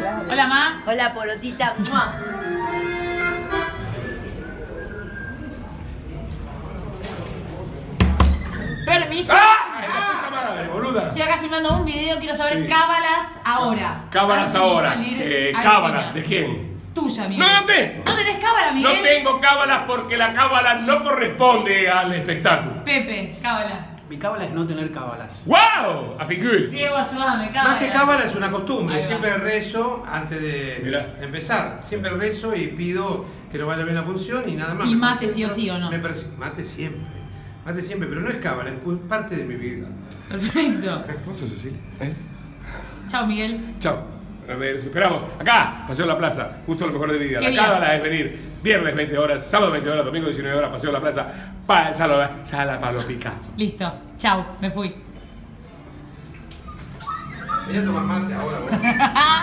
Hola, ma. Hola, porotita. ¡Mua! Permiso. ¡Ah! Estoy acá filmando un video, quiero saber Sí. cábalas ahora. Cábalas ahora. Eh, cábalas. ¿de quién? Tuya, Miguel. No, no tengo. ¿No tenés cábala, No Miguel? tengo cábalas porque la cábala no corresponde al espectáculo. Pepe, cábala. Mi cábala es no tener cábalas. ¡Wow! I feel good. Diego, ayúdame, cábala. Más que cábala es una costumbre. Siempre rezo antes de Mirá. empezar. Siempre rezo y pido que nos vaya bien la función y nada más. Y Me mate sí o sí, ¿o no? Me persi- mate siempre. Mate siempre, pero no es cábala, es pu- parte de mi vida. Perfecto. ¿Vos sos Cecilia? ¿Eh? Chao, Miguel. Chao. A ver, los esperamos. Acá, Paseo La Plaza, justo lo mejor de mi vida. ¿Qué La cábala es venir viernes 20 horas, sábado 20 horas, domingo 19 horas, Paseo La Plaza, pa, sala, sala Pablo Picasso. Listo. Chao, me fui. Voy a tomar mate ahora.